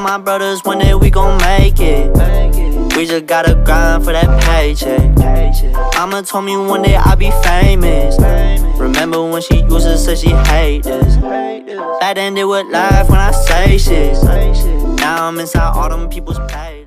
my brothers one day we gon' make it. We just gotta grind for that paycheck. Mama told me one day I'd be famous. Remember when she used to say she hate this? That ended with life when I say shit. Now I'm inside all them people's pay.